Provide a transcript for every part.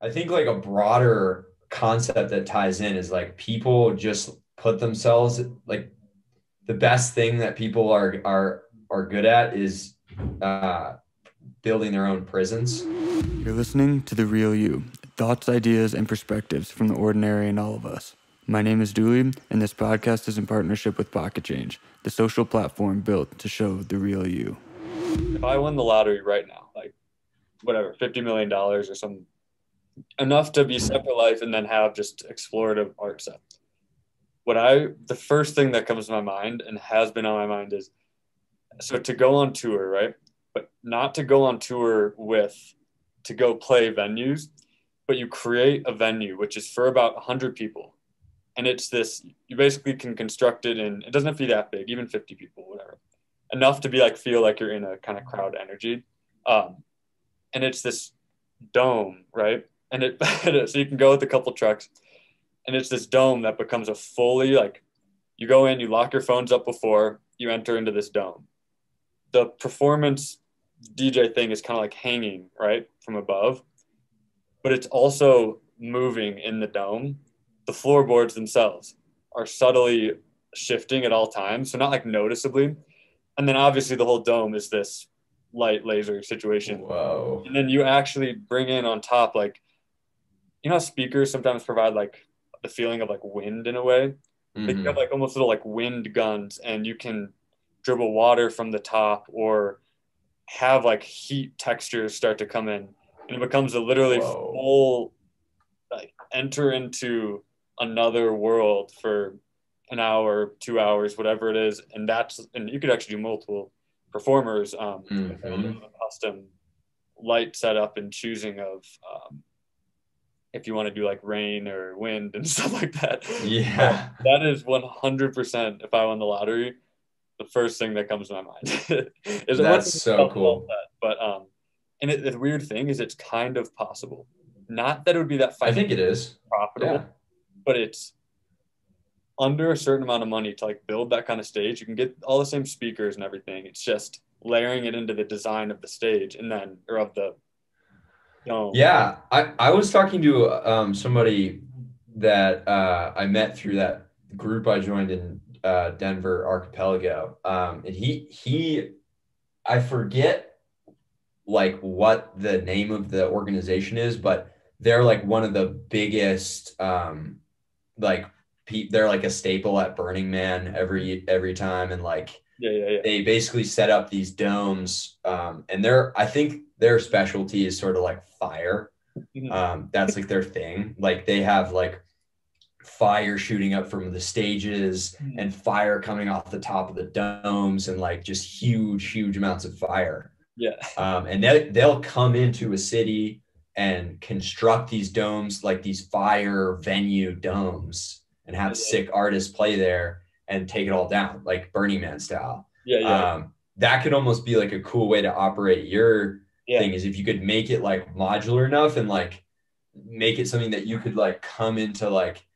I think like a broader concept that ties in is like people just put themselves like the best thing that people are are are good at is uh, building their own prisons. You're listening to The Real You thoughts, ideas, and perspectives from the ordinary in all of us. My name is Dooley, and this podcast is in partnership with Pocket Change, the social platform built to show the real you. If I won the lottery right now, like whatever, $50 million or some enough to be separate life and then have just explorative art stuff. What I, the first thing that comes to my mind and has been on my mind is so to go on tour, right? But not to go on tour with, to go play venues, but you create a venue which is for about 100 people. And it's this, you basically can construct it and it doesn't have to be that big, even 50 people, whatever. Enough to be like, feel like you're in a kind of crowd energy. Um, and it's this dome, right? and it so you can go with a couple trucks. And it's this dome that becomes a fully like you go in you lock your phones up before you enter into this dome. The performance dj thing is kind of like hanging right from above but it's also moving in the dome. The floorboards themselves are subtly shifting at all times so not like noticeably. And then obviously the whole dome is this light laser situation. Whoa. and then you actually bring in on top like you know how speakers sometimes provide like the feeling of like wind in a way mm-hmm. they have like almost little like wind guns and you can dribble water from the top or have like heat textures start to come in and it becomes a literally Whoa. full like enter into another world for an hour two hours whatever it is and that's and you could actually do multiple performers um mm-hmm. custom light setup and choosing of um, if you want to do like rain or wind and stuff like that. Yeah. that is 100% if I won the lottery, the first thing that comes to my mind. is That's so cool. That. But, um, and it, the weird thing is it's kind of possible. Not that it would be that I think it is profitable, yeah. but it's under a certain amount of money to like build that kind of stage. You can get all the same speakers and everything. It's just layering it into the design of the stage and then or of the no. Yeah, I, I was talking to um, somebody that uh, I met through that group I joined in uh, Denver Archipelago, um, and he he, I forget like what the name of the organization is, but they're like one of the biggest um, like pe- they're like a staple at Burning Man every every time, and like yeah, yeah, yeah. they basically set up these domes, um, and they're I think their specialty is sort of like fire. Mm-hmm. Um, that's like their thing. Like they have like fire shooting up from the stages mm-hmm. and fire coming off the top of the domes and like just huge, huge amounts of fire. Yeah. Um, and they, they'll come into a city and construct these domes, like these fire venue domes, and have sick artists play there and take it all down, like Burning Man style. Yeah, yeah. Um, that could almost be like a cool way to operate your yeah. thing is if you could make it like modular enough and like make it something that you could like come into like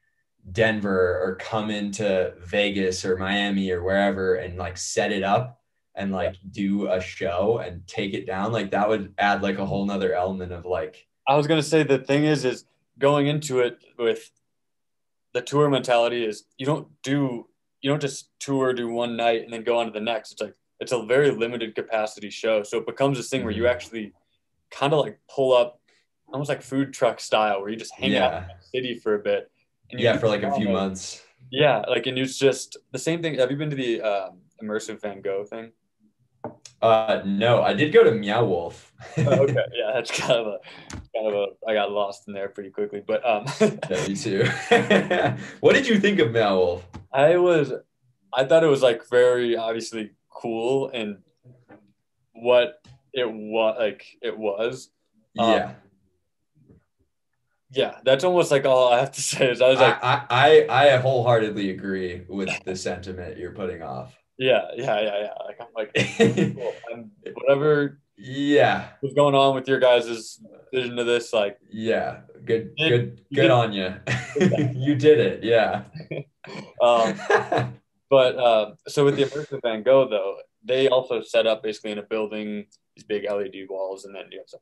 Denver or come into Vegas or Miami or wherever and like set it up and like do a show and take it down like that would add like a whole nother element of like I was gonna say the thing is is going into it with the tour mentality is you don't do you don't just tour do one night and then go on to the next. It's like it's a very limited capacity show. So it becomes this thing where you mm-hmm. actually kind of like pull up almost like food truck style where you just hang yeah. out in the city for a bit. yeah, for like a few months. Yeah, like and it's just the same thing. Have you been to the um, immersive Van Gogh thing? Uh, no, I did go to Meow Wolf. oh, okay, yeah, that's kind of a kind of a. I got lost in there pretty quickly, but um. yeah, me too. what did you think of Meow Wolf? I was, I thought it was like very obviously cool and what it was like it was. Um, yeah. Yeah, that's almost like all I have to say is I was like I I, I wholeheartedly agree with the sentiment you're putting off. Yeah, yeah, yeah, yeah. Like I'm like cool. I'm, whatever yeah what's going on with your guys' vision of this, like yeah, good did, good good on you. you did it, yeah. um but uh, so with the immersive Van Gogh, though, they also set up basically in a building these big LED walls, and then you have some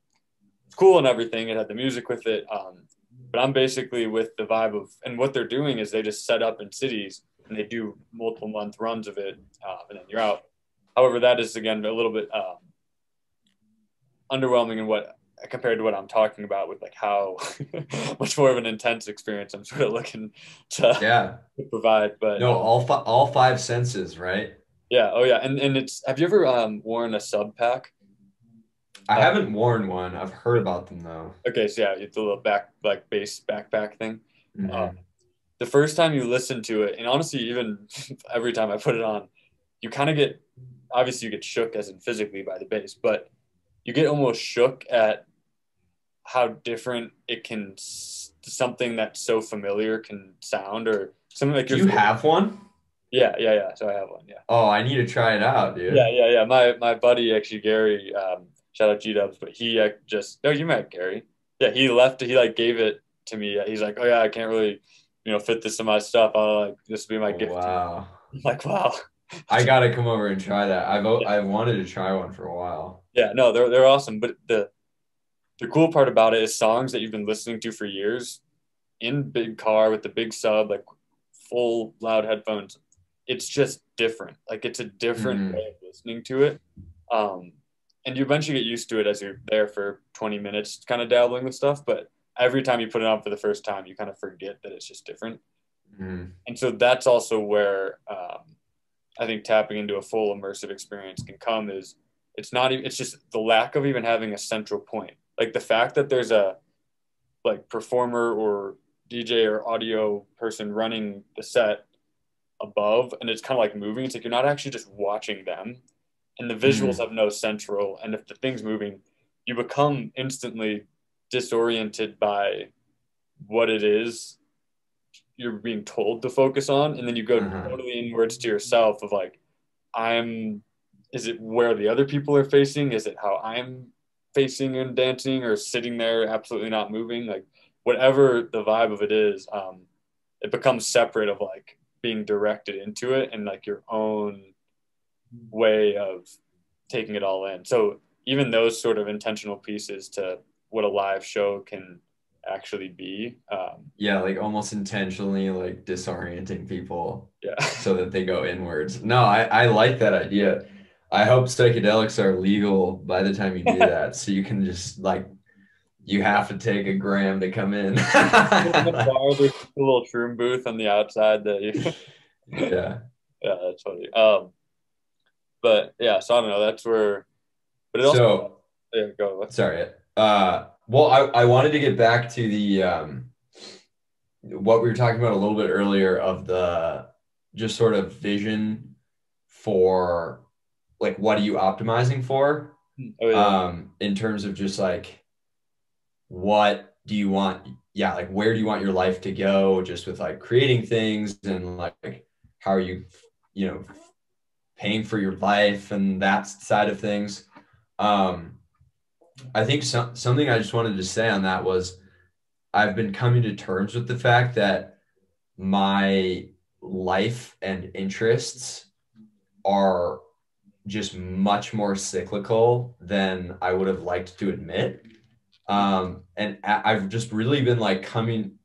cool and everything. It had the music with it. Um, but I'm basically with the vibe of, and what they're doing is they just set up in cities and they do multiple month runs of it, uh, and then you're out. However, that is again a little bit um, underwhelming in what compared to what I'm talking about with like how much more of an intense experience I'm sort of looking to, yeah. to provide. But no, all fi- all five senses, right? Yeah. Oh yeah. And and it's have you ever um, worn a sub pack? I uh, haven't worn one. I've heard about them though. Okay, so yeah, it's a little back like bass backpack thing. Mm-hmm. Um, the first time you listen to it, and honestly, even every time I put it on, you kind of get obviously you get shook as in physically by the bass, but you get almost shook at how different it can something that's so familiar can sound or something like Do you have one? Yeah yeah yeah. So i have one yeah. Oh i need to try it out dude. Yeah yeah yeah. My my buddy actually gary um, shout out g-dubs but he uh, just no you met gary. Yeah he left he like gave it to me. He's like oh yeah i can't really you know fit this in my stuff. I'll like this will be my gift wow. I'm like wow. I gotta come over and try that. I've yeah. i've wanted to try one for a while. Yeah no they're, they're awesome but the the cool part about it is songs that you've been listening to for years in big car with the big sub, like full loud headphones. It's just different. Like it's a different mm-hmm. way of listening to it. Um, and you eventually get used to it as you're there for 20 minutes, kind of dabbling with stuff. But every time you put it on for the first time, you kind of forget that it's just different. Mm-hmm. And so that's also where um, I think tapping into a full immersive experience can come is it's not even, it's just the lack of even having a central point like the fact that there's a like performer or DJ or audio person running the set above and it's kind of like moving. It's like you're not actually just watching them and the visuals mm-hmm. have no central. And if the thing's moving, you become instantly disoriented by what it is you're being told to focus on. And then you go mm-hmm. totally inwards to yourself of like, I'm, is it where the other people are facing? Is it how I'm facing and dancing or sitting there absolutely not moving like whatever the vibe of it is um it becomes separate of like being directed into it and like your own way of taking it all in. So even those sort of intentional pieces to what a live show can actually be um, yeah like almost intentionally like disorienting people yeah. so that they go inwards. No i i like that idea I hope psychedelics are legal by the time you do that, so you can just like you have to take a gram to come in. There's a little shroom booth on the outside that you. yeah. Yeah, that's funny. Um, but yeah, so I don't know. That's where. But it also. So, yeah, go. Sorry. Uh, well, I I wanted to get back to the um, what we were talking about a little bit earlier of the just sort of vision for like what are you optimizing for? Oh, yeah. um in terms of just like what do you want? Yeah like where do you want your life to go just with like creating things and like how are you you know paying for your life and that side of things? Um i think some, something i just wanted to say on that was i've been coming to terms with the fact that my life and interests are just much more cyclical than I would have liked to admit. Um, and I've just really been like coming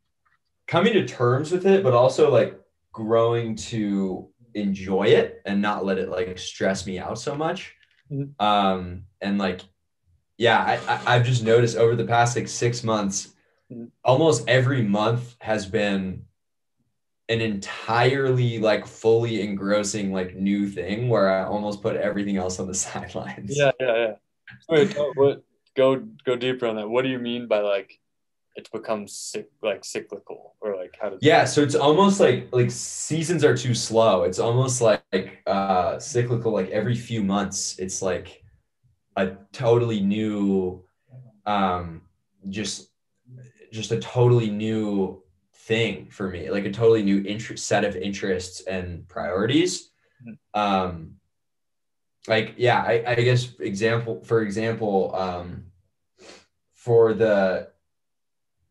coming to terms with it, but also like growing to enjoy it and not let it like stress me out so much. Mm-hmm. Um, and like, yeah, I, I, have just noticed over the past like six months, mm-hmm. almost every month has been an entirely like fully engrossing like new thing where I almost put everything else on the sidelines. Yeah, yeah, yeah. Wait, what? Go go deeper on that. What do you mean by like it's become sick like cyclical or like how does yeah so it's almost like like seasons are too slow it's almost like uh cyclical like every few months it's like a totally new um just just a totally new thing for me, like a totally new interest set of interests and priorities. Mm-hmm. Um, like yeah, I, I guess example for example, um, for the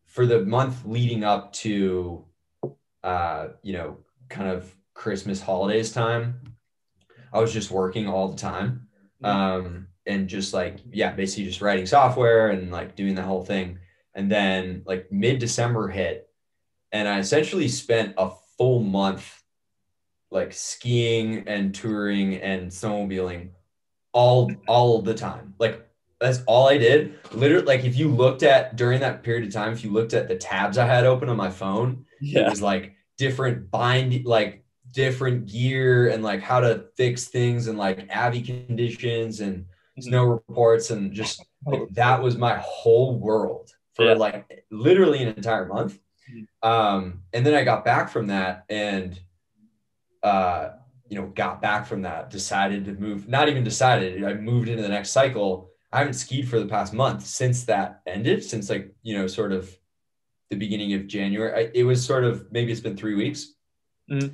for the month leading up to uh, you know, kind of Christmas holidays time, I was just working all the time. Mm-hmm. Um, and just like yeah basically just writing software and like doing the whole thing and then like mid december hit and i essentially spent a full month like skiing and touring and snowmobiling all all the time like that's all i did literally like if you looked at during that period of time if you looked at the tabs i had open on my phone yeah. it was like different bind like different gear and like how to fix things and like avi conditions and mm-hmm. snow reports and just like, that was my whole world for yeah. like literally an entire month. Um and then i got back from that and uh you know got back from that decided to move not even decided i moved into the next cycle. I haven't skied for the past month since that ended since like you know sort of the beginning of january. I, it was sort of maybe it's been three weeks. Mm-hmm.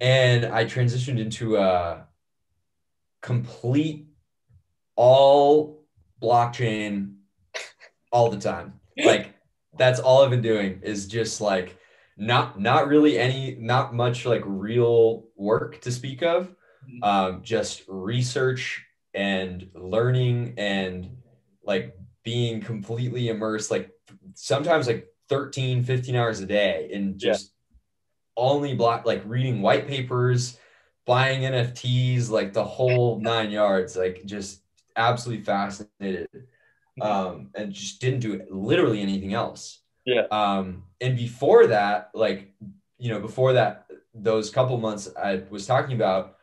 And I transitioned into a complete all blockchain all the time. Like that's all I've been doing is just like not not really any not much like real work to speak of. Mm-hmm. Um, just research and learning and like being completely immersed like sometimes like 13 15 hours a day in just only block like reading white papers, buying NFTs, like the whole nine yards, like just absolutely fascinated. Mm-hmm. Um, and just didn't do literally anything else. Yeah. Um, and before that, like, you know, before that, those couple months I was talking about,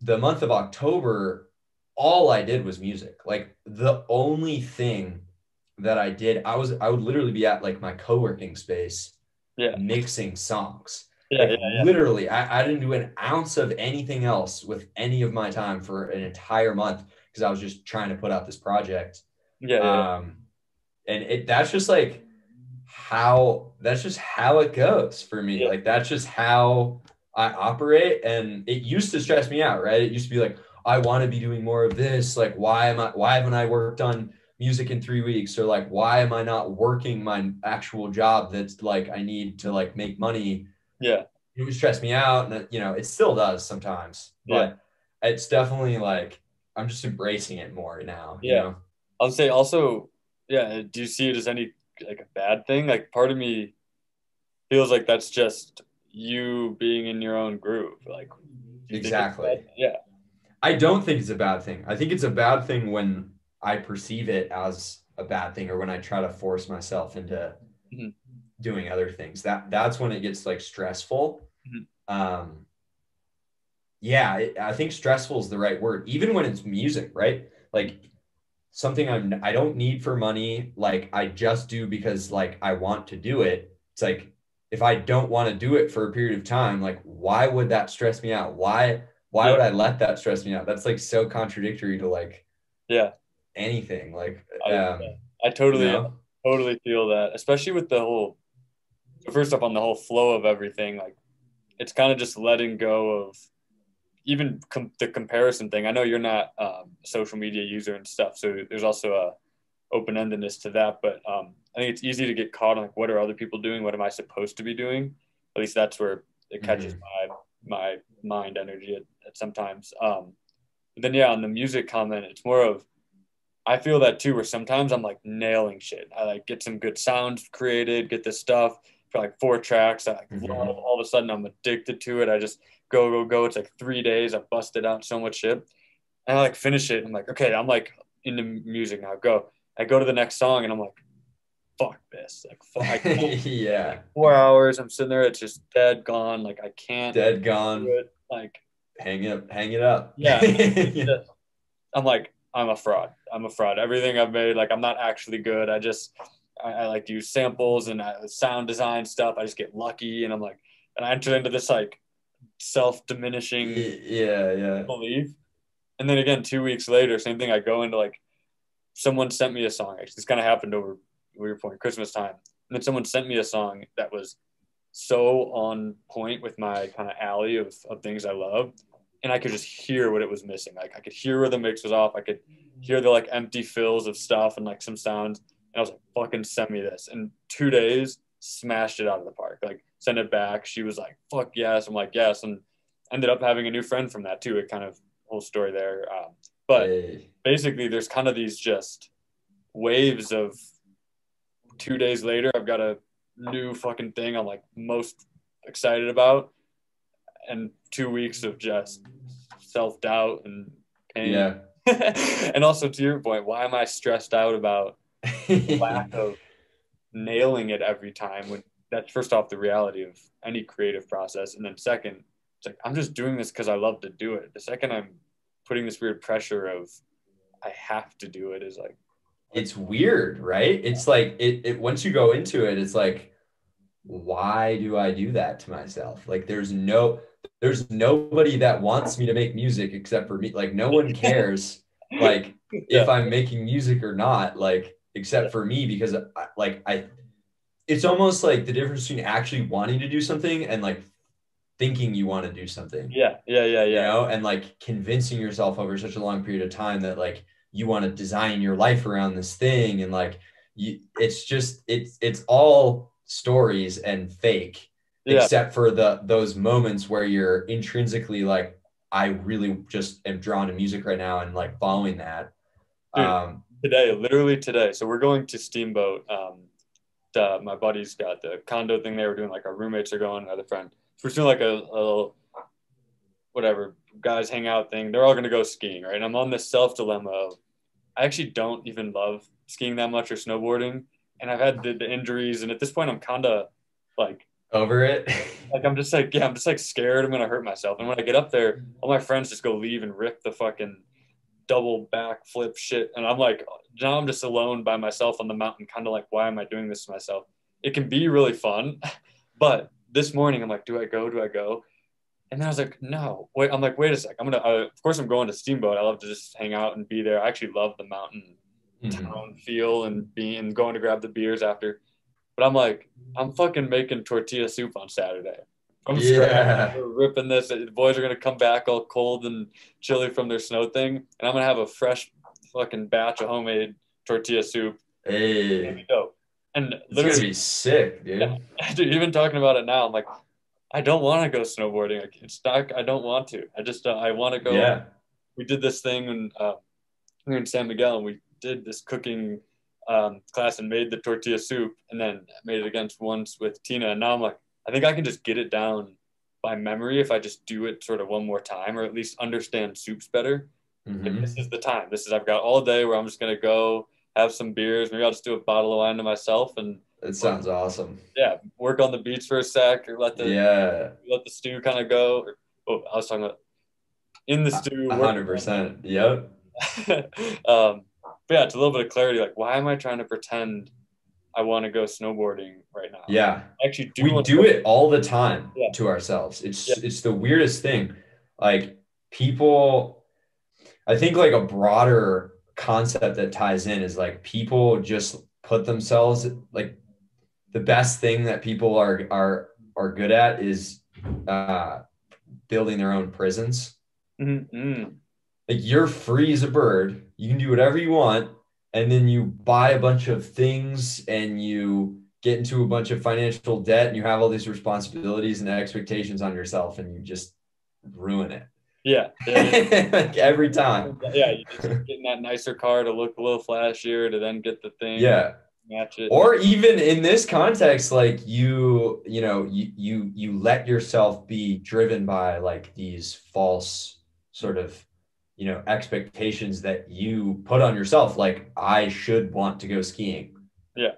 the month of October, all I did was music. Like the only thing that I did, I was I would literally be at like my co-working space, yeah, mixing songs. Yeah, like, yeah, yeah. Literally, I, I didn't do an ounce of anything else with any of my time for an entire month because I was just trying to put out this project. Yeah. Um, and it that's just like how that's just how it goes for me. Like that's just how I operate. And it used to stress me out, right? It used to be like, I want to be doing more of this. Like, why am I why haven't I worked on music in three weeks? Or like, why am I not working my actual job that's like I need to like make money yeah. It would stress me out. And, you know, it still does sometimes. But yeah. it's definitely like, I'm just embracing it more now. Yeah. You know? I'll say also, yeah. Do you see it as any like a bad thing? Like part of me feels like that's just you being in your own groove. Like, exactly. Yeah. I don't think it's a bad thing. I think it's a bad thing when I perceive it as a bad thing or when I try to force myself into mm-hmm doing other things. That that's when it gets like stressful. Mm-hmm. Um, yeah, it, I think stressful is the right word. Even when it's music, right? Like something I'm I don't need for money. Like I just do because like I want to do it. It's like if I don't want to do it for a period of time, like why would that stress me out? Why why yeah. would I let that stress me out? That's like so contradictory to like yeah anything. Like I, um, I totally you know? totally feel that, especially with the whole first up on the whole flow of everything, like it's kind of just letting go of even com- the comparison thing. I know you're not um, a social media user and stuff, so there's also a open endedness to that. But um, I think it's easy to get caught on like, what are other people doing? What am I supposed to be doing? At least that's where it catches mm-hmm. my my mind energy at, at sometimes. Um, then yeah, on the music comment, it's more of I feel that too, where sometimes I'm like nailing shit. I like get some good sounds created, get this stuff, for like four tracks. I like mm-hmm. love. All of a sudden, I'm addicted to it. I just go, go, go. It's like three days. I busted out so much shit, and I like finish it. I'm like, okay, I'm like into music now. Go. I go to the next song, and I'm like, fuck this. Like, fuck. yeah. Like four hours. I'm sitting there. It's just dead gone. Like I can't. Dead gone. Like hang it, hang it up. Yeah. I'm like, I'm a fraud. I'm a fraud. Everything I've made, like I'm not actually good. I just I, I like to use samples and I, sound design stuff. I just get lucky, and I'm like, and I enter into this like self diminishing yeah yeah belief. And then again, two weeks later, same thing. I go into like someone sent me a song. Actually, this kind of happened over we were point Christmas time, and then someone sent me a song that was so on point with my kind of alley of, of things I love. And I could just hear what it was missing. Like I could hear where the mix was off. I could hear the like empty fills of stuff and like some sounds. And I was like, fucking send me this. In two days, smashed it out of the park. Like, send it back. She was like, fuck yes. I'm like, yes. And ended up having a new friend from that too. It kind of whole story there. Um, but hey. basically there's kind of these just waves of two days later I've got a new fucking thing I'm like most excited about and two weeks of just self doubt and pain. Yeah. and also to your point, why am I stressed out about lack of nailing it every time when that's first off the reality of any creative process. And then second, it's like I'm just doing this because I love to do it. The second I'm putting this weird pressure of I have to do it is like it's weird, right? It's like it, it once you go into it, it's like, why do I do that to myself? Like there's no there's nobody that wants me to make music except for me. Like no one cares like yeah. if I'm making music or not, like except for me because I, like I it's almost like the difference between actually wanting to do something and like thinking you want to do something. Yeah, yeah, yeah, yeah. You know, and like convincing yourself over such a long period of time that like you want to design your life around this thing and like you it's just it's it's all stories and fake yeah. except for the those moments where you're intrinsically like I really just am drawn to music right now and like following that. Dude, um, today, literally today. So we're going to Steamboat. Um, the, my buddy's got the condo thing they were doing. Like our roommates are going, another friend. So we're doing like a, a whatever guys hang out thing. They're all gonna go skiing, right? And I'm on this self dilemma of I actually don't even love skiing that much or snowboarding, and I've had the, the injuries, and at this point I'm kind of like over it. like I'm just like yeah, I'm just like scared I'm gonna hurt myself. And when I get up there, all my friends just go leave and rip the fucking double back flip shit, and I'm like now I'm just alone by myself on the mountain, kind of like why am I doing this to myself? It can be really fun, but this morning I'm like, do I go? Do I go? And then I was like, no, wait. I'm like, wait a sec. I'm gonna. Uh, of course, I'm going to Steamboat. I love to just hang out and be there. I actually love the mountain mm-hmm. town feel and being going to grab the beers after. But I'm like, I'm fucking making tortilla soup on Saturday. I'm yeah. ripping this. The boys are gonna come back all cold and chilly from their snow thing, and I'm gonna have a fresh fucking batch of homemade tortilla soup. Hey, and literally, it's be sick, dude. Yeah, dude. Even talking about it now, I'm like, I don't want to go snowboarding. It's not. I don't want to. I just. Uh, I want to go. Yeah. We did this thing and uh, we were in San Miguel, and we did this cooking um, class and made the tortilla soup, and then made it against once with Tina. And now I'm like, I think I can just get it down by memory if I just do it sort of one more time, or at least understand soups better. Mm-hmm. This is the time. This is I've got all day where I'm just gonna go have some beers. Maybe I'll just do a bottle of wine to myself and it sounds work, awesome. Yeah, work on the beats for a sec, or let the yeah let the stew kind of go. Or, oh, I was talking about in the stew. hundred percent. Yep. um, but yeah, it's a little bit of clarity. Like, why am I trying to pretend I want to go snowboarding right now? Yeah, I actually do. We do it all the time yeah. to ourselves. It's yeah. it's the weirdest thing. Like people, I think like a broader concept that ties in is like people just put themselves like the best thing that people are are are good at is uh, building their own prisons. Mm-hmm. Like you're free as a bird. You can do whatever you want, and then you buy a bunch of things and you get into a bunch of financial debt and you have all these responsibilities and expectations on yourself and you just ruin it. Yeah. yeah. like every time. Yeah. You just getting that nicer car to look a little flashier to then get the thing. Yeah match it. Or even in this context, like you, you know, you you you let yourself be driven by like these false sort of you know expectations that you put on yourself like i should want to go skiing yeah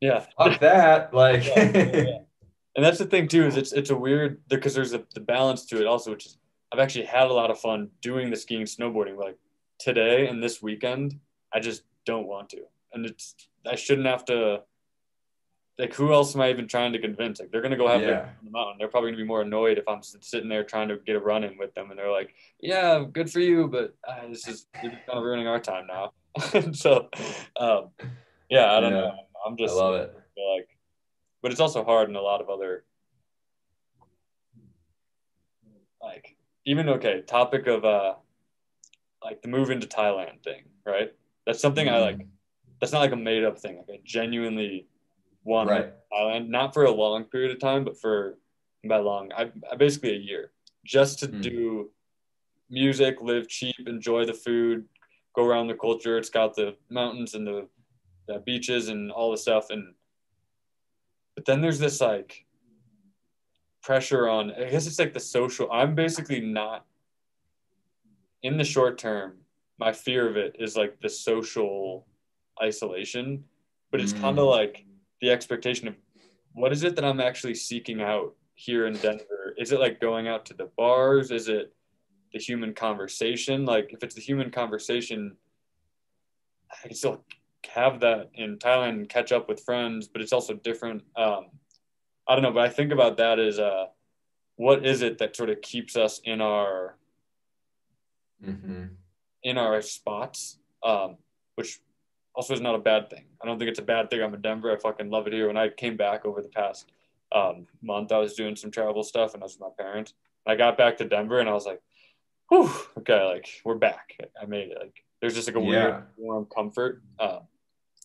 yeah fuck that like yeah, yeah. and that's the thing too is it's it's a weird because there's a the balance to it also which is i've actually had a lot of fun doing the skiing snowboarding like today and this weekend i just don't want to and it's I shouldn't have to. Like, who else am I even trying to convince? Like, they're gonna go have yeah. their the mountain. They're probably gonna be more annoyed if I'm sitting there trying to get a run in with them, and they're like, "Yeah, good for you, but uh, this is kind of ruining our time now." so, um, yeah, I don't yeah. know. I'm just I love it. Like, but it's also hard in a lot of other like even okay topic of uh like the move into Thailand thing, right? That's something mm-hmm. I like that's not like a made up thing. Like I genuinely want right. Thailand, not for a long period of time, but for by long, I, I basically a year just to mm. do music, live cheap, enjoy the food, go around the culture. It's got the mountains and the, the beaches and all the stuff. And but then there's this like pressure on. I guess it's like the social. I'm basically not in the short term. My fear of it is like the social isolation, but it's mm. kind of like the expectation of what is it that I'm actually seeking out here in Denver? Is it like going out to the bars? Is it the human conversation. Like if it's the human conversation, I can still have that in Thailand and catch up with friends, but it's also different. Um, I don't know, but I think about that as uh, what is it that sort of keeps us in our mm-hmm. in our spots, um, which also is not a bad thing. I don't think it's a bad thing. I'm in Denver. I fucking love it here. When I came back over the past um, month, I was doing some travel stuff and I was with my parents. I got back to Denver and I was like, whew, okay, like we're back. I made it. Like there's just like a weird yeah. warm comfort. Um,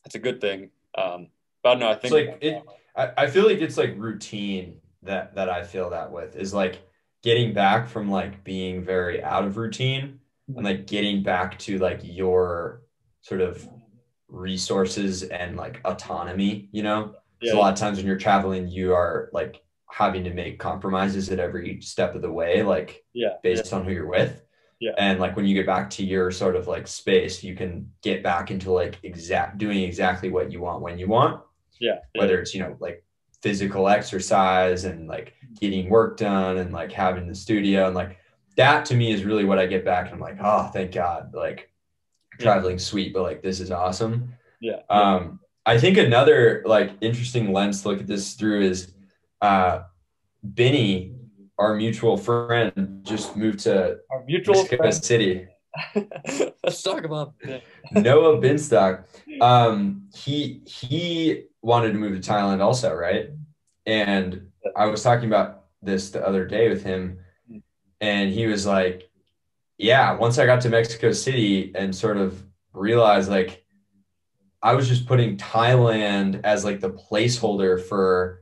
it's a good thing. Um, but no, I think it's like it. I, I feel like it's like routine that that I feel that with is like getting back from like being very out of routine and like getting back to like your sort of resources and like autonomy. You know, yeah. a lot of times when you're traveling, you are like having to make compromises at every step of the way, like yeah, based yeah. on who you're with. Yeah. And like when you get back to your sort of like space, you can get back into like exact doing exactly what you want when you want. Yeah. Whether it's, you know, like physical exercise and like getting work done and like having the studio and like that to me is really what I get back and I'm like, oh, thank God. Like traveling sweet, but like this is awesome. Yeah. Um, I think another like interesting lens to look at this through is uh, Benny, our mutual friend, just moved to our mutual Mexico friend. City. Let's talk about Noah Binstock. Um, he he wanted to move to Thailand also, right? And I was talking about this the other day with him, and he was like, "Yeah, once I got to Mexico City and sort of realized like I was just putting Thailand as like the placeholder for."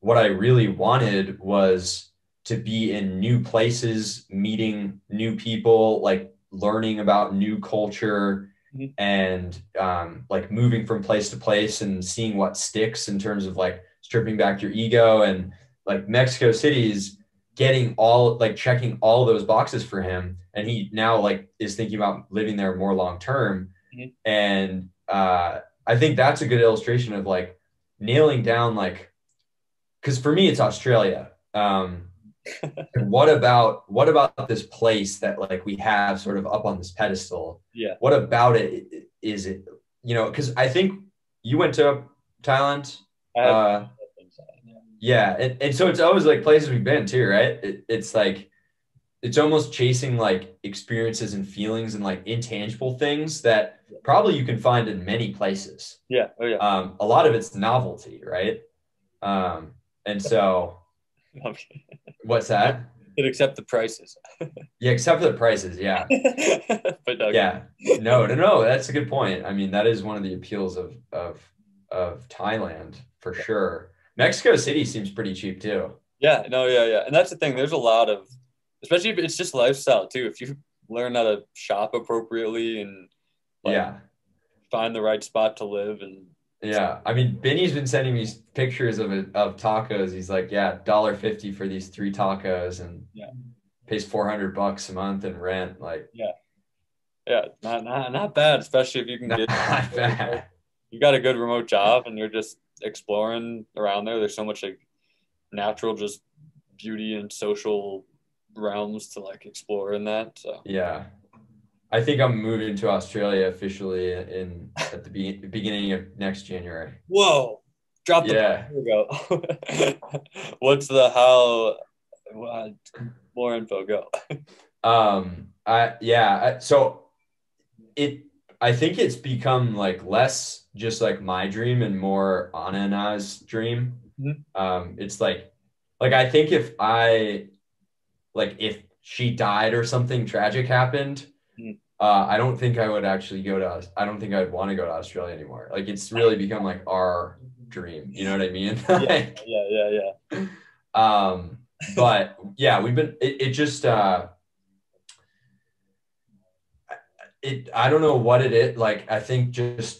what I really wanted was to be in new places, meeting new people, like learning about new culture mm-hmm. and um, like moving from place to place and seeing what sticks in terms of like stripping back your ego and like Mexico City is getting all like checking all those boxes for him and he now like is thinking about living there more long term mm-hmm. and uh, I think that's a good illustration of like nailing down like because for me it's Australia. Um, what about what about this place that like we have sort of up on this pedestal? Yeah. What about it is it you know because I think you went to Thailand. Uh, yeah, and, and so it's always like places we've been too, right? It, it's like it's almost chasing like experiences and feelings and like intangible things that probably you can find in many places. Yeah. Oh yeah. Um, a lot of it's novelty, right? Um, and so, what's that? But accept the prices. yeah, except for the prices. Yeah. but no, yeah, no, no, no. That's a good point. I mean, that is one of the appeals of of of Thailand for sure. Mexico City seems pretty cheap too. Yeah. No. Yeah. Yeah. And that's the thing. There's a lot of, especially if it's just lifestyle too. If you learn how to shop appropriately and like, yeah, find the right spot to live and yeah, I mean, Benny's been sending me pictures of of tacos. He's like, yeah, dollar fifty for these three tacos, and yeah, pays four hundred bucks a month in rent. Like, yeah, yeah, not not not bad, especially if you can get not bad. You got a good remote job, and you're just exploring around there. There's so much like natural, just beauty and social realms to like explore in that. So yeah, I think I'm moving to Australia officially in at the be- beginning of next January. Whoa! Drop the yeah. Here we go. What's the how? What, more info. Go. um. I yeah. I, so it. I think it's become like less just like my dream and more Anna and I's dream. Mm-hmm. Um. It's like, like I think if I, like if she died or something tragic happened uh, I don't think I would actually go to. I don't think I'd want to go to Australia anymore. Like it's really become like our dream. You know what I mean? like, yeah, yeah, yeah, yeah. Um, but yeah, we've been. It, it just. Uh, it I don't know what it is. Like I think just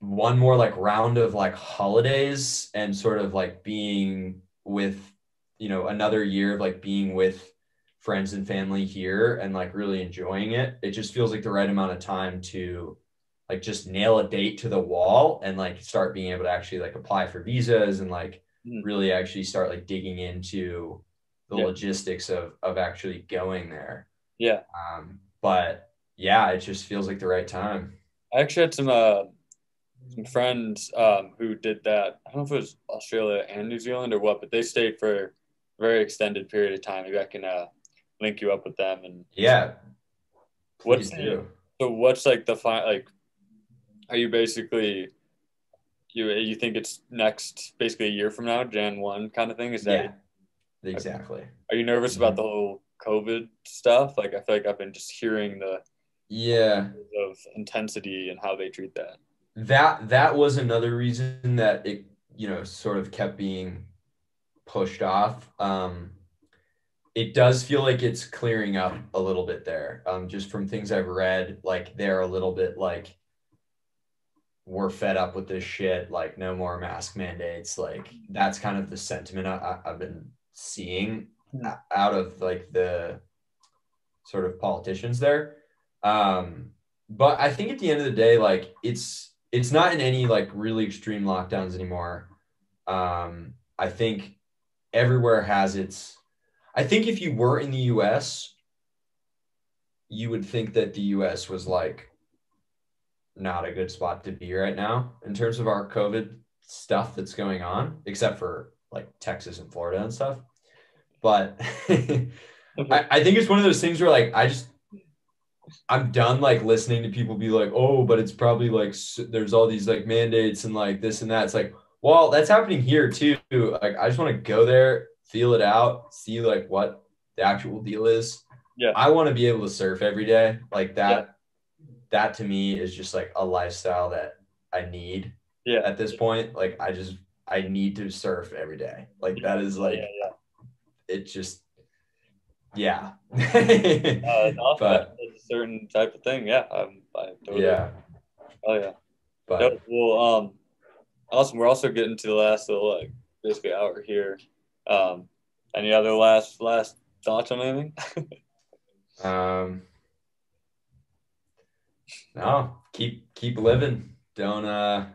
one more like round of like holidays and sort of like being with you know another year of like being with friends and family here and like really enjoying it. It just feels like the right amount of time to like just nail a date to the wall and like start being able to actually like apply for visas and like mm. really actually start like digging into the yeah. logistics of of actually going there. Yeah. Um, but yeah, it just feels like the right time. I actually had some uh some friends um who did that. I don't know if it was Australia and New Zealand or what, but they stayed for a very extended period of time. Maybe I can uh link you up with them and yeah. What's do. so what's like the fine like are you basically you you think it's next basically a year from now, Jan one kind of thing? Is that yeah, exactly? Are you nervous mm-hmm. about the whole COVID stuff? Like I feel like I've been just hearing the yeah of intensity and how they treat that. That that was another reason that it you know sort of kept being pushed off. Um, it does feel like it's clearing up a little bit there. Um, just from things I've read, like they're a little bit like we're fed up with this shit. Like, no more mask mandates. Like, that's kind of the sentiment I, have been seeing hmm. out of like the sort of politicians there. Um, but I think at the end of the day, like, it's it's not in any like really extreme lockdowns anymore. Um, I think everywhere has its. I think if you were in the U.S., you would think that the U.S. was like not a good spot to be right now in terms of our COVID stuff that's going on, except for like Texas and Florida and stuff. But I, I think it's one of those things where like I just I'm done like listening to people be like, oh, but it's probably like there's all these like mandates and like this and that. It's like, well, that's happening here too. Like I just want to go there, feel it out, see like what the actual deal is. Yeah. I want to be able to surf every day. Like that that to me is just like a lifestyle that I need. Yeah. At this point, like I just I need to surf every day. Like that is like yeah, yeah. it just yeah. uh, but a certain type of thing. Yeah. Um, I totally, yeah. Oh yeah. But well, um, awesome. We're also getting to the last little like basically hour here. Um, any other last last thoughts on anything? um no, keep keep living. Don't uh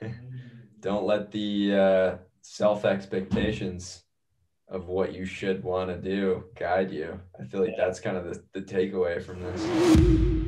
don't let the uh self expectations of what you should want to do guide you. I feel like that's kind of the, the takeaway from this.